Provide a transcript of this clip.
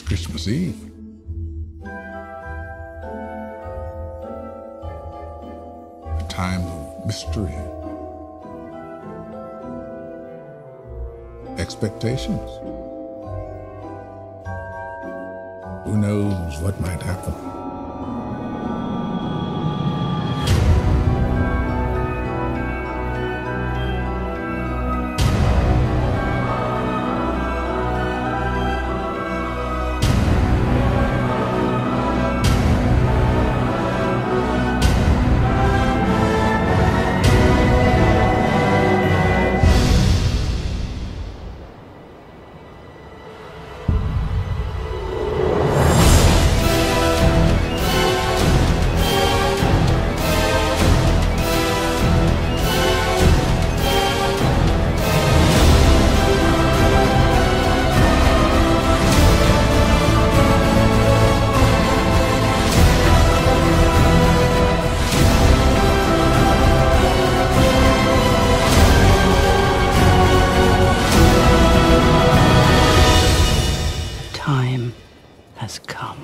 Christmas Eve. A time of mystery, expectations. Who knows what might happen? has come.